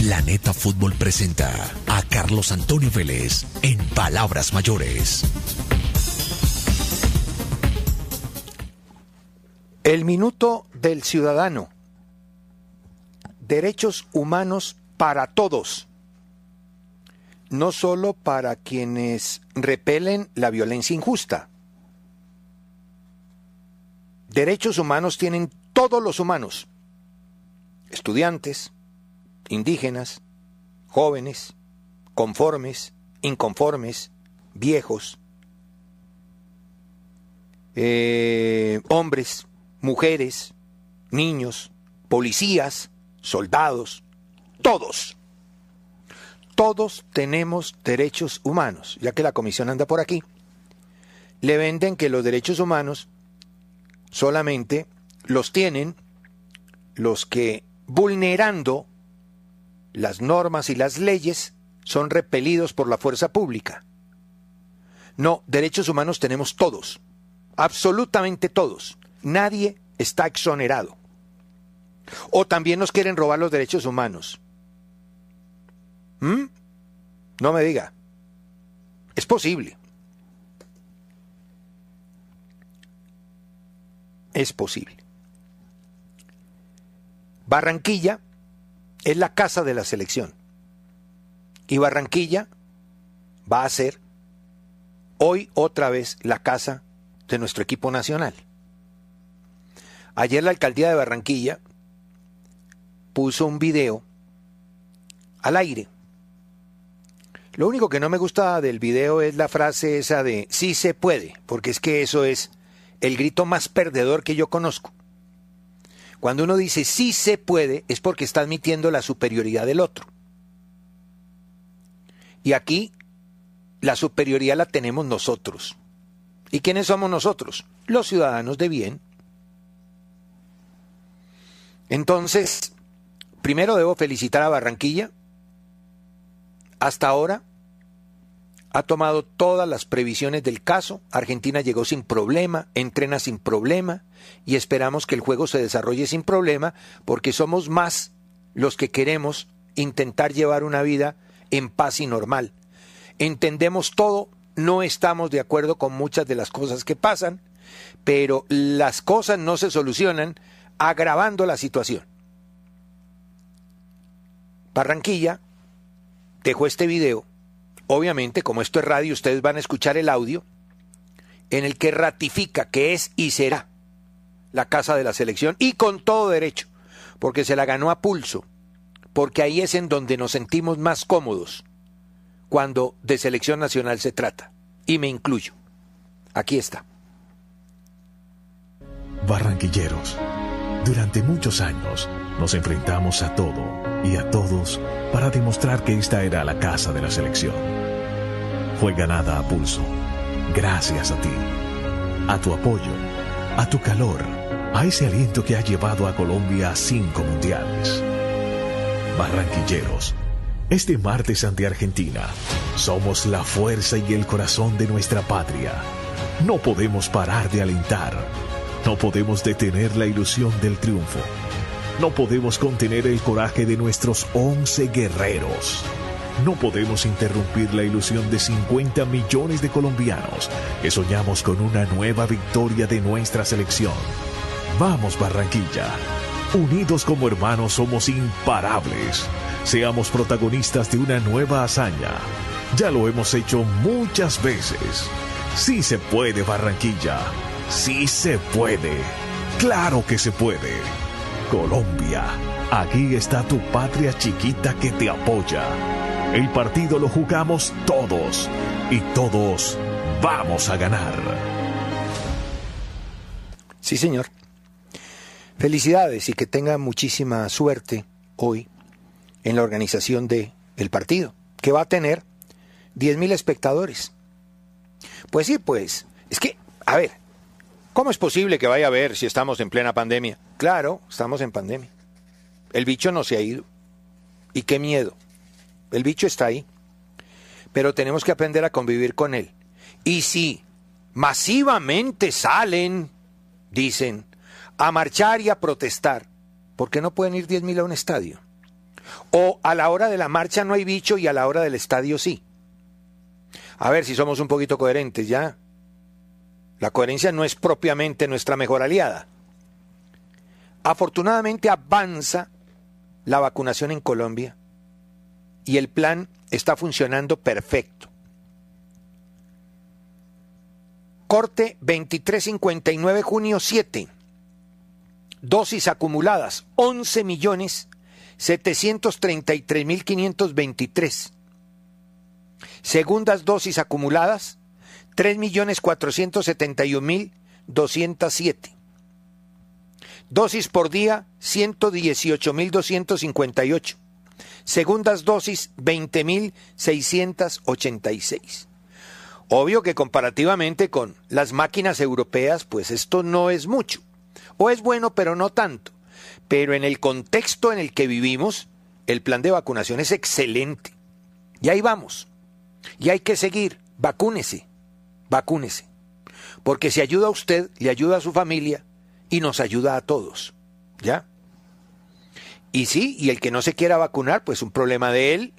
Planeta Fútbol presenta a Carlos Antonio Vélez en Palabras Mayores. El minuto del ciudadano. Derechos humanos para todos. No solo para quienes repelen la violencia injusta. Derechos humanos tienen todos los humanos. Estudiantes, indígenas, jóvenes, conformes, inconformes, viejos, eh, hombres, mujeres, niños, policías, soldados, todos. Todos tenemos derechos humanos, ya que la comisión anda por aquí. Le venden que los derechos humanos solamente los tienen los que vulnerando las normas y las leyes son repelidos por la fuerza pública. No, derechos humanos tenemos todos, absolutamente todos. Nadie está exonerado. O también nos quieren robar los derechos humanos. ¿Mm? No me diga. Es posible. Es posible. Barranquilla es la casa de la selección. Y Barranquilla va a ser hoy otra vez la casa de nuestro equipo nacional. Ayer la alcaldía de Barranquilla puso un video al aire. Lo único que no me gusta del video es la frase esa de sí se puede, porque es que eso es el grito más perdedor que yo conozco. Cuando uno dice sí se puede es porque está admitiendo la superioridad del otro. Y aquí la superioridad la tenemos nosotros. ¿Y quiénes somos nosotros? Los ciudadanos de bien. Entonces, primero debo felicitar a Barranquilla. Hasta ahora ha tomado todas las previsiones del caso. Argentina llegó sin problema, entrena sin problema y esperamos que el juego se desarrolle sin problema porque somos más los que queremos intentar llevar una vida en paz y normal. Entendemos todo, no estamos de acuerdo con muchas de las cosas que pasan, pero las cosas no se solucionan agravando la situación. Barranquilla dejó este video Obviamente, como esto es radio, ustedes van a escuchar el audio en el que ratifica que es y será la casa de la selección y con todo derecho, porque se la ganó a pulso, porque ahí es en donde nos sentimos más cómodos cuando de selección nacional se trata, y me incluyo. Aquí está. Barranquilleros, durante muchos años nos enfrentamos a todo y a todos para demostrar que esta era la casa de la selección. Fue ganada a pulso, gracias a ti, a tu apoyo, a tu calor, a ese aliento que ha llevado a Colombia a cinco mundiales. Barranquilleros, este martes ante Argentina, somos la fuerza y el corazón de nuestra patria. No podemos parar de alentar, no podemos detener la ilusión del triunfo no podemos contener el coraje de nuestros 11 guerreros. No podemos interrumpir la ilusión de 50 millones de colombianos que soñamos con una nueva victoria de nuestra selección. Vamos Barranquilla. Unidos como hermanos somos imparables. Seamos protagonistas de una nueva hazaña. Ya lo hemos hecho muchas veces. Sí se puede Barranquilla. Sí se puede. Claro que se puede. Colombia. Aquí está tu patria chiquita que te apoya. El partido lo jugamos todos y todos vamos a ganar. Sí, señor. Felicidades y que tenga muchísima suerte hoy en la organización del el partido, que va a tener 10.000 espectadores. Pues sí, pues, es que, a ver, ¿Cómo es posible que vaya a ver si estamos en plena pandemia? Claro, estamos en pandemia. El bicho no se ha ido. Y qué miedo. El bicho está ahí. Pero tenemos que aprender a convivir con él. Y si masivamente salen, dicen, a marchar y a protestar, ¿por qué no pueden ir 10.000 a un estadio? O a la hora de la marcha no hay bicho y a la hora del estadio sí. A ver si somos un poquito coherentes ya. La coherencia no es propiamente nuestra mejor aliada. Afortunadamente avanza la vacunación en Colombia y el plan está funcionando perfecto. Corte 2359 junio 7. Dosis acumuladas 11 millones 733 mil 523. Segundas dosis acumuladas 3 millones 471 mil 207. Dosis por día 118 mil 258. Segundas dosis 20 mil 686. Obvio que comparativamente con las máquinas europeas, pues esto no es mucho. O es bueno, pero no tanto. Pero en el contexto en el que vivimos, el plan de vacunación es excelente. Y ahí vamos. Y hay que seguir. Vacúnese. Vacúnese. Porque si ayuda a usted, le ayuda a su familia y nos ayuda a todos. ¿Ya? Y sí, y el que no se quiera vacunar, pues un problema de él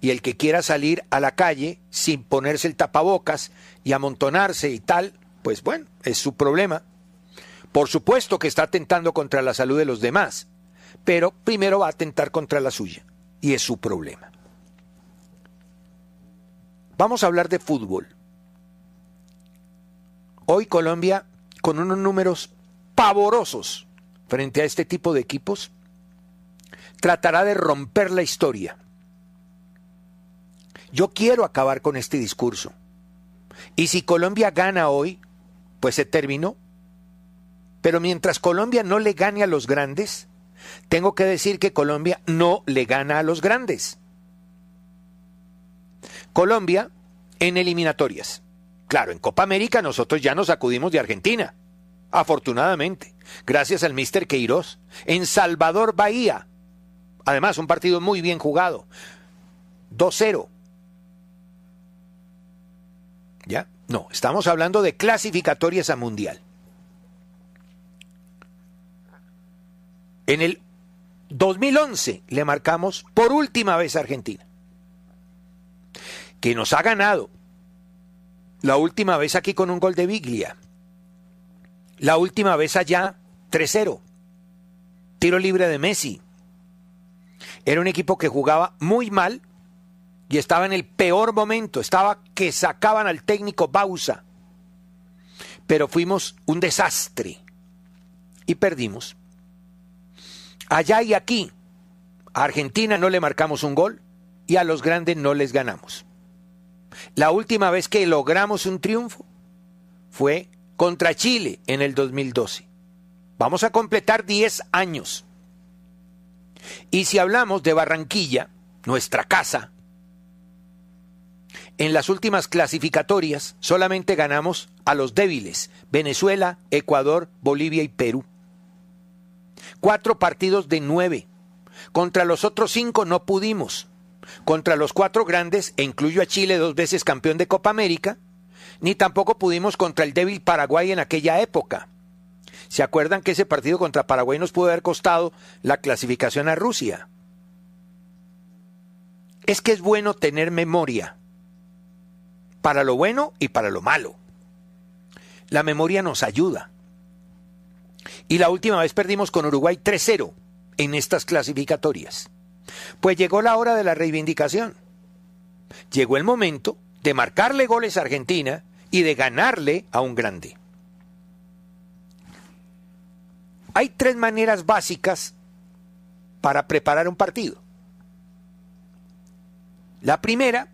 y el que quiera salir a la calle sin ponerse el tapabocas y amontonarse y tal, pues bueno, es su problema. Por supuesto que está atentando contra la salud de los demás, pero primero va a atentar contra la suya, y es su problema. Vamos a hablar de fútbol. Hoy Colombia, con unos números pavorosos frente a este tipo de equipos, tratará de romper la historia yo quiero acabar con este discurso. Y si Colombia gana hoy, pues se terminó. Pero mientras Colombia no le gane a los grandes, tengo que decir que Colombia no le gana a los grandes. Colombia en eliminatorias. Claro, en Copa América nosotros ya nos acudimos de Argentina. Afortunadamente, gracias al Mister Queiroz. En Salvador Bahía. Además, un partido muy bien jugado. 2-0. ¿Ya? No, estamos hablando de clasificatorias a mundial. En el 2011 le marcamos por última vez a Argentina, que nos ha ganado la última vez aquí con un gol de Biglia, la última vez allá 3-0, tiro libre de Messi. Era un equipo que jugaba muy mal, y estaba en el peor momento, estaba que sacaban al técnico Bausa. Pero fuimos un desastre y perdimos. Allá y aquí, a Argentina no le marcamos un gol y a los grandes no les ganamos. La última vez que logramos un triunfo fue contra Chile en el 2012. Vamos a completar 10 años. Y si hablamos de Barranquilla, nuestra casa, en las últimas clasificatorias solamente ganamos a los débiles, Venezuela, Ecuador, Bolivia y Perú. Cuatro partidos de nueve. Contra los otros cinco no pudimos. Contra los cuatro grandes, e incluyo a Chile dos veces campeón de Copa América, ni tampoco pudimos contra el débil Paraguay en aquella época. ¿Se acuerdan que ese partido contra Paraguay nos pudo haber costado la clasificación a Rusia? Es que es bueno tener memoria para lo bueno y para lo malo. La memoria nos ayuda. Y la última vez perdimos con Uruguay 3-0 en estas clasificatorias. Pues llegó la hora de la reivindicación. Llegó el momento de marcarle goles a Argentina y de ganarle a un grande. Hay tres maneras básicas para preparar un partido. La primera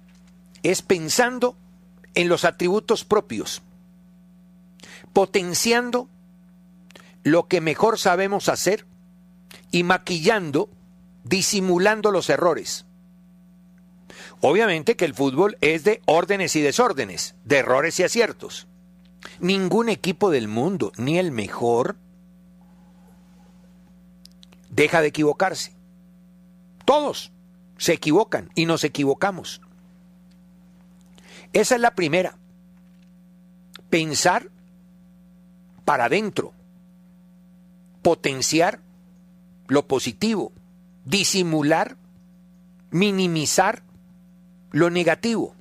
es pensando en los atributos propios, potenciando lo que mejor sabemos hacer y maquillando, disimulando los errores. Obviamente que el fútbol es de órdenes y desórdenes, de errores y aciertos. Ningún equipo del mundo, ni el mejor, deja de equivocarse. Todos se equivocan y nos equivocamos. Esa es la primera. Pensar para adentro. Potenciar lo positivo. Disimular minimizar lo negativo.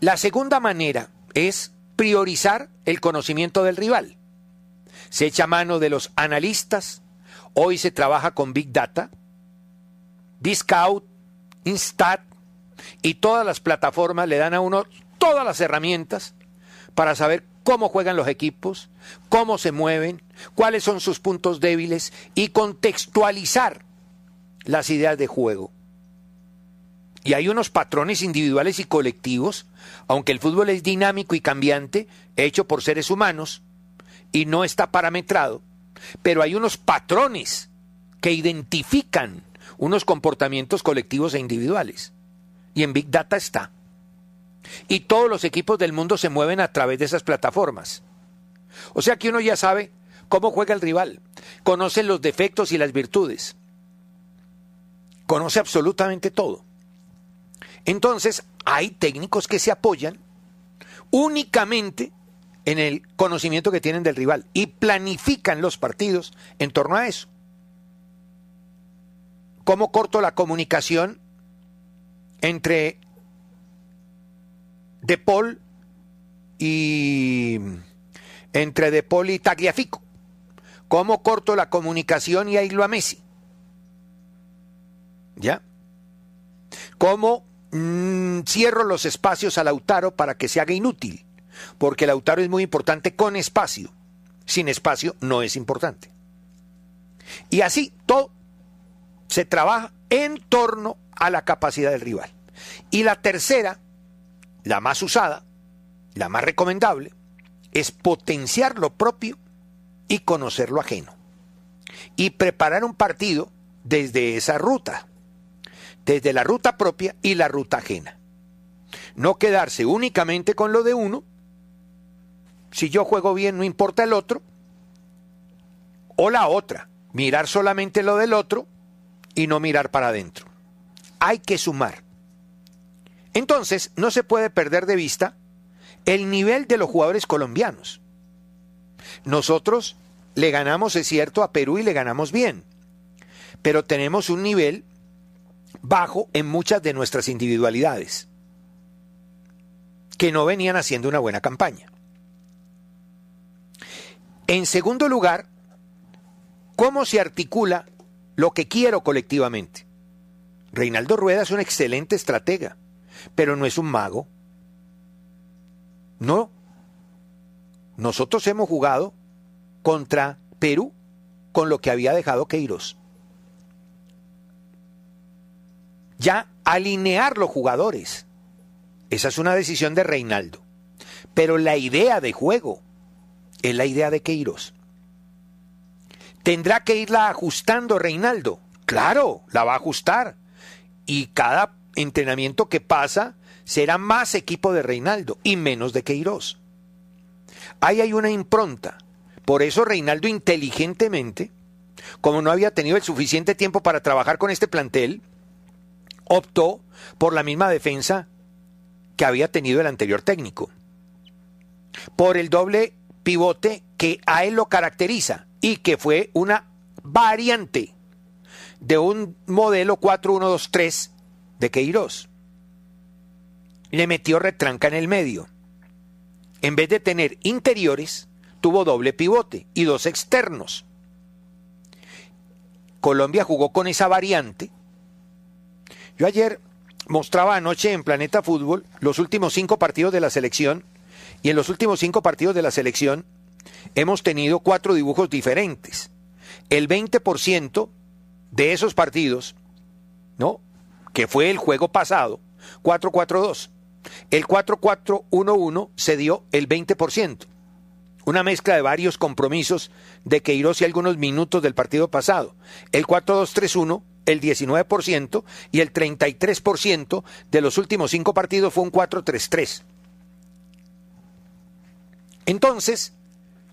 La segunda manera es priorizar el conocimiento del rival. Se echa mano de los analistas, hoy se trabaja con Big Data, Discount, Instat y todas las plataformas le dan a uno todas las herramientas para saber cómo juegan los equipos, cómo se mueven, cuáles son sus puntos débiles y contextualizar las ideas de juego. Y hay unos patrones individuales y colectivos, aunque el fútbol es dinámico y cambiante, hecho por seres humanos, y no está parametrado, pero hay unos patrones que identifican unos comportamientos colectivos e individuales. Y en Big Data está. Y todos los equipos del mundo se mueven a través de esas plataformas. O sea que uno ya sabe cómo juega el rival, conoce los defectos y las virtudes, conoce absolutamente todo. Entonces, hay técnicos que se apoyan únicamente en el conocimiento que tienen del rival y planifican los partidos en torno a eso. ¿Cómo corto la comunicación entre De Paul y entre De y Tagliafico? ¿Cómo corto la comunicación y aíslo a Messi? ¿Ya? ¿Cómo mm, cierro los espacios a Lautaro para que se haga inútil? Porque Lautaro es muy importante con espacio. Sin espacio no es importante. Y así todo se trabaja en torno a la capacidad del rival. Y la tercera, la más usada, la más recomendable, es potenciar lo propio y conocer lo ajeno. Y preparar un partido desde esa ruta, desde la ruta propia y la ruta ajena. No quedarse únicamente con lo de uno. Si yo juego bien, no importa el otro. O la otra, mirar solamente lo del otro y no mirar para adentro. Hay que sumar. Entonces, no se puede perder de vista el nivel de los jugadores colombianos. Nosotros le ganamos, es cierto, a Perú y le ganamos bien, pero tenemos un nivel bajo en muchas de nuestras individualidades, que no venían haciendo una buena campaña. En segundo lugar, ¿cómo se articula lo que quiero colectivamente. Reinaldo Rueda es un excelente estratega, pero no es un mago. No. Nosotros hemos jugado contra Perú con lo que había dejado Queiroz. Ya alinear los jugadores. Esa es una decisión de Reinaldo. Pero la idea de juego es la idea de Queiroz. ¿Tendrá que irla ajustando Reinaldo? Claro, la va a ajustar. Y cada entrenamiento que pasa será más equipo de Reinaldo y menos de Queiroz. Ahí hay una impronta. Por eso Reinaldo inteligentemente, como no había tenido el suficiente tiempo para trabajar con este plantel, optó por la misma defensa que había tenido el anterior técnico. Por el doble pivote que a él lo caracteriza, y que fue una variante de un modelo 4123 de Queiroz. Le metió retranca en el medio. En vez de tener interiores, tuvo doble pivote y dos externos. Colombia jugó con esa variante. Yo ayer mostraba anoche en Planeta Fútbol los últimos cinco partidos de la selección y en los últimos cinco partidos de la selección hemos tenido cuatro dibujos diferentes. El 20% de esos partidos, ¿no? Que fue el juego pasado, 4-4-2. El 4-4-1-1 se dio el 20%. Una mezcla de varios compromisos de Queiroz y algunos minutos del partido pasado. El 4-2-3-1, el 19%, y el 33% de los últimos cinco partidos fue un 4-3-3. Entonces,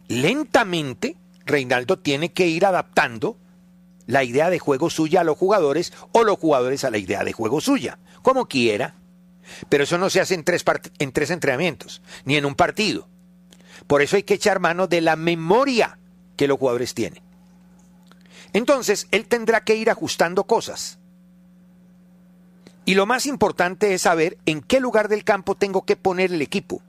lentamente Reinaldo tiene que ir adaptando la idea de juego suya a los jugadores o los jugadores a la idea de juego suya, como quiera. Pero eso no se hace en tres, en tres entrenamientos, ni en un partido. Por eso hay que echar mano de la memoria que los jugadores tienen. Entonces, él tendrá que ir ajustando cosas. Y lo más importante es saber en qué lugar del campo tengo que poner el equipo.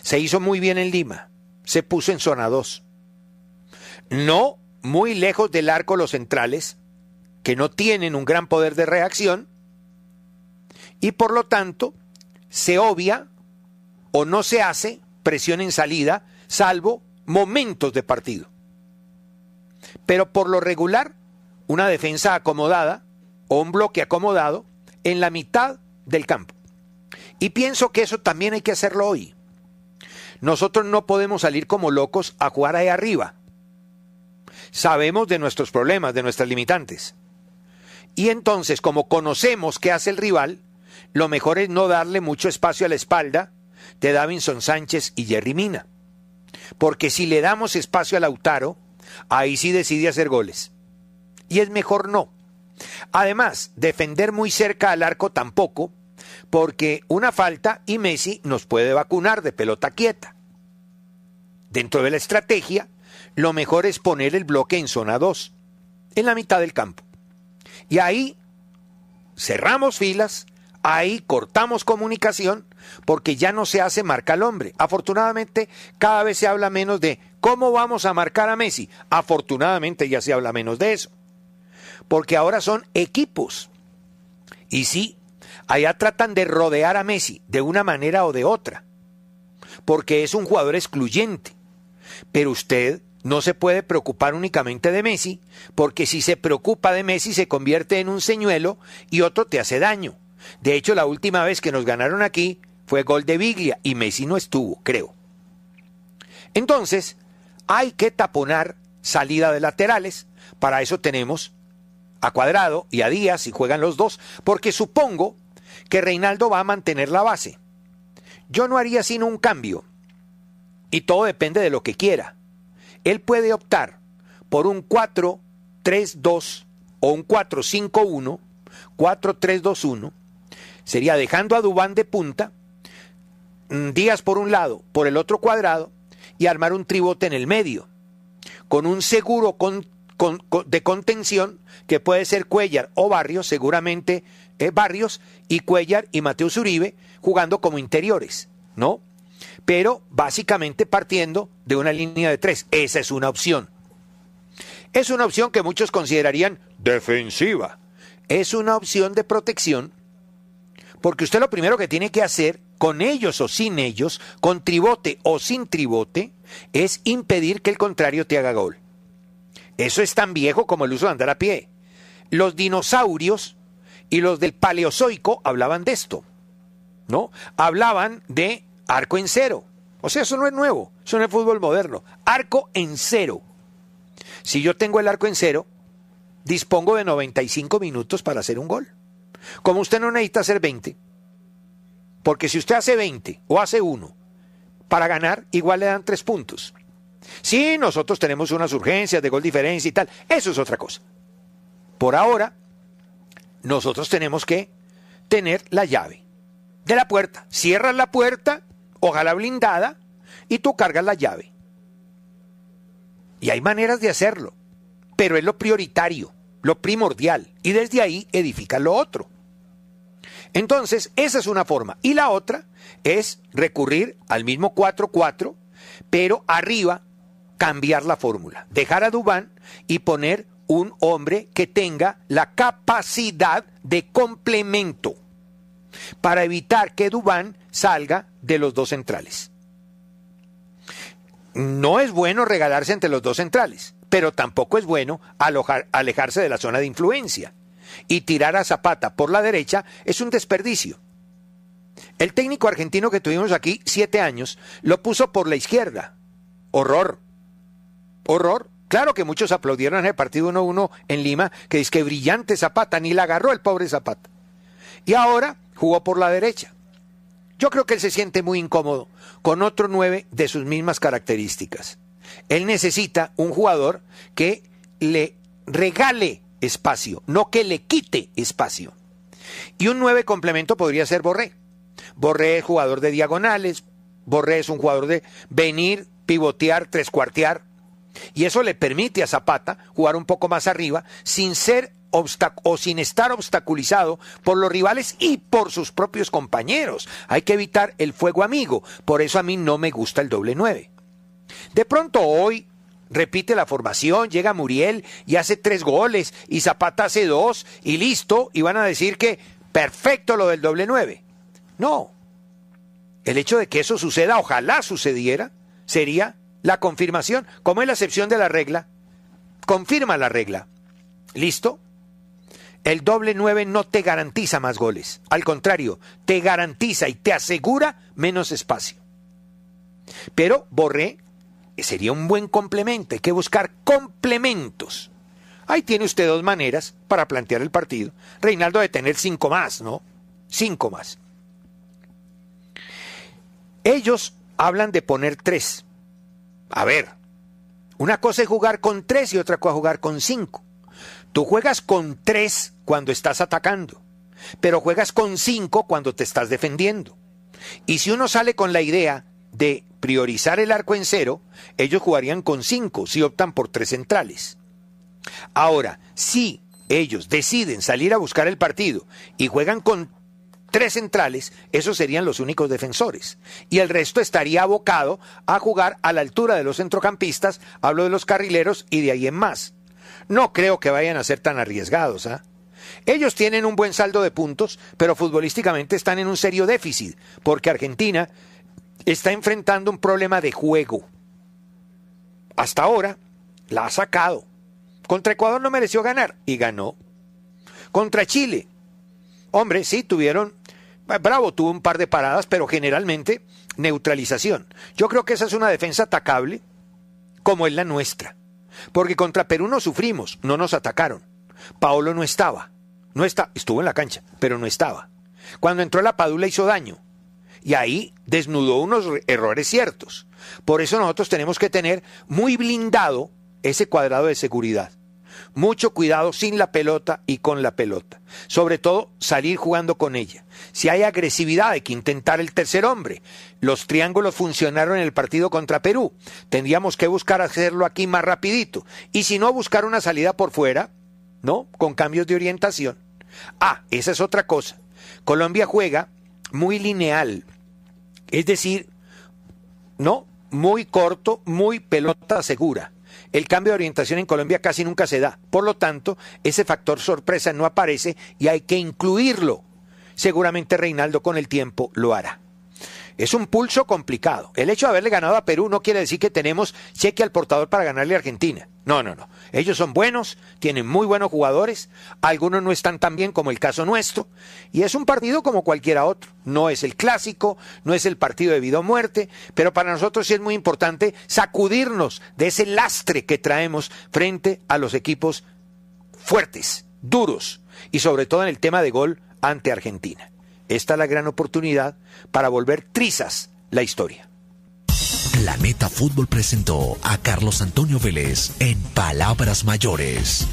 Se hizo muy bien en Lima, se puso en zona 2. No muy lejos del arco los centrales, que no tienen un gran poder de reacción, y por lo tanto se obvia o no se hace presión en salida, salvo momentos de partido. Pero por lo regular, una defensa acomodada o un bloque acomodado en la mitad del campo. Y pienso que eso también hay que hacerlo hoy. Nosotros no podemos salir como locos a jugar ahí arriba. Sabemos de nuestros problemas, de nuestras limitantes. Y entonces, como conocemos qué hace el rival, lo mejor es no darle mucho espacio a la espalda de Davinson Sánchez y Jerry Mina. Porque si le damos espacio a Lautaro, ahí sí decide hacer goles. Y es mejor no. Además, defender muy cerca al arco tampoco, porque una falta y Messi nos puede vacunar de pelota quieta. Dentro de la estrategia, lo mejor es poner el bloque en zona 2, en la mitad del campo. Y ahí cerramos filas, ahí cortamos comunicación, porque ya no se hace marca al hombre. Afortunadamente, cada vez se habla menos de cómo vamos a marcar a Messi. Afortunadamente ya se habla menos de eso. Porque ahora son equipos. Y sí, allá tratan de rodear a Messi de una manera o de otra. Porque es un jugador excluyente. Pero usted no se puede preocupar únicamente de Messi, porque si se preocupa de Messi se convierte en un señuelo y otro te hace daño. De hecho, la última vez que nos ganaron aquí fue gol de Biglia y Messi no estuvo, creo. Entonces, hay que taponar salida de laterales. Para eso tenemos a Cuadrado y a Díaz y juegan los dos, porque supongo que Reinaldo va a mantener la base. Yo no haría sino un cambio. Y todo depende de lo que quiera. Él puede optar por un 4-3-2 o un 4-5-1, 4-3-2-1. Sería dejando a Dubán de punta, mm, Díaz por un lado, por el otro cuadrado, y armar un tribote en el medio, con un seguro de contención que puede ser Cuellar o Barrios, seguramente eh, Barrios, y Cuellar y Mateus Uribe jugando como interiores, ¿no? pero básicamente partiendo de una línea de tres. Esa es una opción. Es una opción que muchos considerarían defensiva. Es una opción de protección porque usted lo primero que tiene que hacer, con ellos o sin ellos, con tribote o sin tribote, es impedir que el contrario te haga gol. Eso es tan viejo como el uso de andar a pie. Los dinosaurios y los del Paleozoico hablaban de esto, ¿no? Hablaban de arco en cero. O sea, eso no es nuevo, eso no es fútbol moderno. Arco en cero. Si yo tengo el arco en cero, dispongo de 95 minutos para hacer un gol. Como usted no necesita hacer 20, porque si usted hace 20 o hace 1 para ganar, igual le dan 3 puntos. Sí, nosotros tenemos unas urgencias de gol diferencia y tal, eso es otra cosa. Por ahora, nosotros tenemos que tener la llave de la puerta. Cierras la puerta ojalá blindada, y tú cargas la llave. Y hay maneras de hacerlo, pero es lo prioritario, lo primordial, y desde ahí edifica lo otro. Entonces, esa es una forma. Y la otra es recurrir al mismo 4-4, pero arriba cambiar la fórmula. Dejar a Dubán y poner un hombre que tenga la capacidad de complemento para evitar que Dubán salga de los dos centrales. No es bueno regalarse entre los dos centrales, pero tampoco es bueno alejarse de la zona de influencia. Y tirar a Zapata por la derecha es un desperdicio. El técnico argentino que tuvimos aquí siete años lo puso por la izquierda. Horror. Horror. Claro que muchos aplaudieron en el partido 1-1 en Lima, que es que brillante Zapata, ni la agarró el pobre Zapata. Y ahora jugó por la derecha. Yo creo que él se siente muy incómodo con otro nueve de sus mismas características. Él necesita un jugador que le regale espacio, no que le quite espacio. Y un nueve complemento podría ser Borré. Borré es jugador de diagonales, Borré es un jugador de venir, pivotear, trescuartear. Y eso le permite a Zapata jugar un poco más arriba sin ser o sin estar obstaculizado por los rivales y por sus propios compañeros. Hay que evitar el fuego amigo. Por eso a mí no me gusta el doble nueve. De pronto hoy repite la formación, llega Muriel y hace tres goles y Zapata hace dos y listo y van a decir que perfecto lo del doble nueve. No. El hecho de que eso suceda, ojalá sucediera, sería la confirmación, como es la excepción de la regla, confirma la regla. ¿Listo? El doble nueve no te garantiza más goles. Al contrario, te garantiza y te asegura menos espacio. Pero Borré sería un buen complemento. Hay que buscar complementos. Ahí tiene usted dos maneras para plantear el partido. Reinaldo de tener cinco más, ¿no? Cinco más. Ellos hablan de poner tres. A ver, una cosa es jugar con tres y otra cosa es jugar con cinco. Tú juegas con tres cuando estás atacando, pero juegas con cinco cuando te estás defendiendo. Y si uno sale con la idea de priorizar el arco en cero, ellos jugarían con cinco si optan por tres centrales. Ahora, si ellos deciden salir a buscar el partido y juegan con tres centrales, esos serían los únicos defensores. Y el resto estaría abocado a jugar a la altura de los centrocampistas, hablo de los carrileros y de ahí en más. No creo que vayan a ser tan arriesgados. ¿ah? Ellos tienen un buen saldo de puntos, pero futbolísticamente están en un serio déficit, porque Argentina está enfrentando un problema de juego. Hasta ahora la ha sacado. Contra Ecuador no mereció ganar y ganó. Contra Chile, hombre, sí, tuvieron Bravo tuvo un par de paradas, pero generalmente neutralización. Yo creo que esa es una defensa atacable, como es la nuestra. Porque contra Perú no sufrimos, no nos atacaron. Paolo no estaba. No está, estuvo en la cancha, pero no estaba. Cuando entró la Padula hizo daño. Y ahí desnudó unos errores ciertos. Por eso nosotros tenemos que tener muy blindado ese cuadrado de seguridad. Mucho cuidado sin la pelota y con la pelota. Sobre todo salir jugando con ella. Si hay agresividad hay que intentar el tercer hombre. Los triángulos funcionaron en el partido contra Perú. Tendríamos que buscar hacerlo aquí más rapidito. Y si no, buscar una salida por fuera, ¿no? Con cambios de orientación. Ah, esa es otra cosa. Colombia juega muy lineal. Es decir, ¿no? Muy corto, muy pelota segura el cambio de orientación en Colombia casi nunca se da. Por lo tanto, ese factor sorpresa no aparece y hay que incluirlo. Seguramente Reinaldo con el tiempo lo hará. Es un pulso complicado. El hecho de haberle ganado a Perú no quiere decir que tenemos cheque al portador para ganarle a Argentina. No, no, no. Ellos son buenos, tienen muy buenos jugadores, algunos no están tan bien como el caso nuestro, y es un partido como cualquiera otro. No es el clásico, no es el partido de vida o muerte, pero para nosotros sí es muy importante sacudirnos de ese lastre que traemos frente a los equipos fuertes, duros, y sobre todo en el tema de gol ante Argentina. Esta es la gran oportunidad para volver trizas la historia. Planeta Fútbol presentó a Carlos Antonio Vélez en Palabras Mayores.